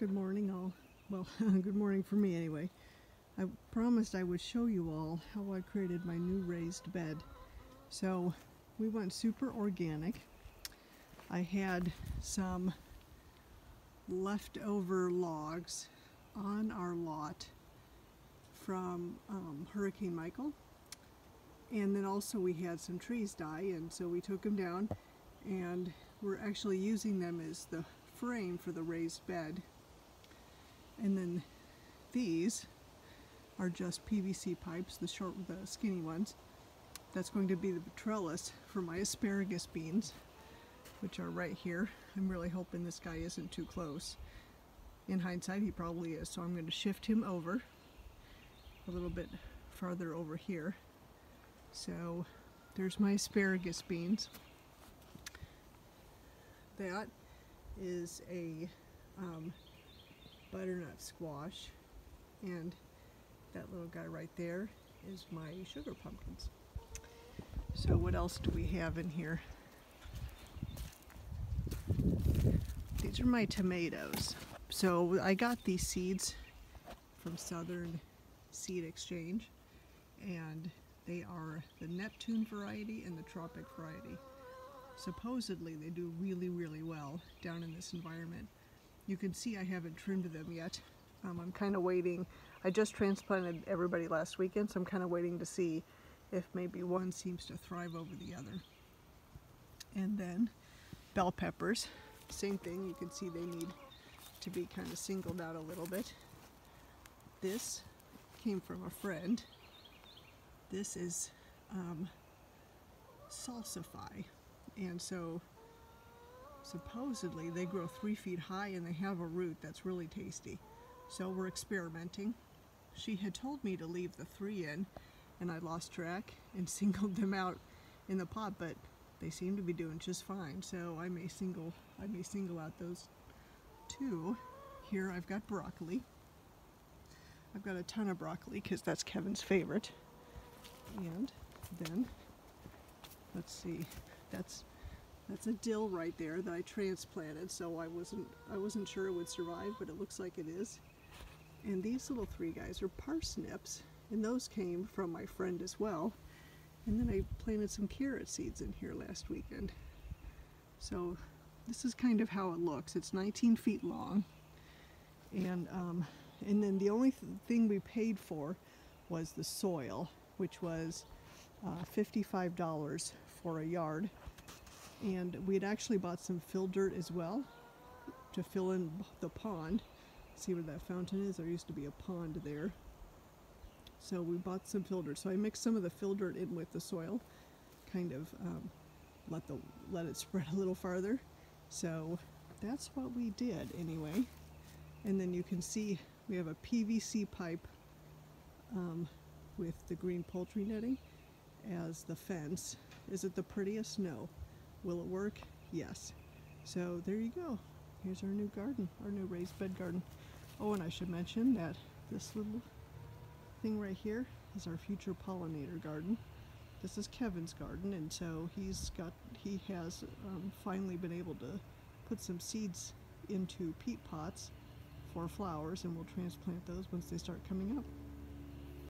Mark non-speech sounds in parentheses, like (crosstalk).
Good morning, all. Well, (laughs) good morning for me anyway. I promised I would show you all how I created my new raised bed. So we went super organic. I had some leftover logs on our lot from um, Hurricane Michael. And then also we had some trees die and so we took them down and we're actually using them as the frame for the raised bed. And then these are just PVC pipes, the short, the skinny ones. That's going to be the trellis for my asparagus beans, which are right here. I'm really hoping this guy isn't too close. In hindsight, he probably is, so I'm going to shift him over a little bit farther over here. So there's my asparagus beans. That is a um, butternut squash and that little guy right there is my sugar pumpkins. So what else do we have in here? These are my tomatoes. So I got these seeds from Southern Seed Exchange and they are the Neptune variety and the Tropic variety. Supposedly they do really really well down in this environment you can see I haven't trimmed them yet. Um, I'm kind of waiting. I just transplanted everybody last weekend, so I'm kind of waiting to see if maybe one seems to thrive over the other. And then bell peppers, same thing. You can see they need to be kind of singled out a little bit. This came from a friend. This is um, salsify. And so supposedly they grow three feet high and they have a root that's really tasty. So we're experimenting. She had told me to leave the three in and I lost track and (laughs) singled them out in the pot, but they seem to be doing just fine. So I may single I may single out those two. Here I've got broccoli. I've got a ton of broccoli because that's Kevin's favorite. And then let's see, that's that's a dill right there that I transplanted, so I wasn't I wasn't sure it would survive, but it looks like it is. And these little three guys are parsnips, and those came from my friend as well. And then I planted some carrot seeds in here last weekend. So this is kind of how it looks. It's 19 feet long, and um, and then the only th thing we paid for was the soil, which was uh, $55 for a yard and we had actually bought some fill dirt as well to fill in the pond. See where that fountain is? There used to be a pond there. So we bought some fill dirt. So I mixed some of the fill dirt in with the soil, kind of um, let the let it spread a little farther. So that's what we did anyway. And then you can see we have a PVC pipe um, with the green poultry netting as the fence. Is it the prettiest? No. Will it work? Yes. So there you go. Here's our new garden, our new raised bed garden. Oh, and I should mention that this little thing right here is our future pollinator garden. This is Kevin's garden, and so he's got he has um, finally been able to put some seeds into peat pots for flowers, and we'll transplant those once they start coming up.